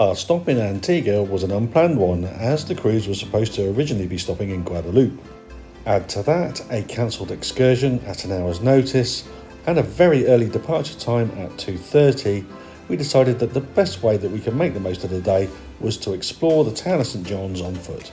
Our stop in Antigua was an unplanned one as the cruise was supposed to originally be stopping in Guadeloupe. Add to that a cancelled excursion at an hour's notice and a very early departure time at 2.30, we decided that the best way that we could make the most of the day was to explore the town of St John's on foot.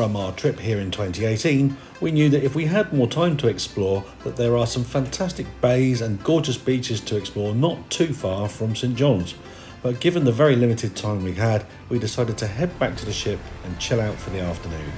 From our trip here in 2018, we knew that if we had more time to explore, that there are some fantastic bays and gorgeous beaches to explore not too far from St John's. But given the very limited time we had, we decided to head back to the ship and chill out for the afternoon.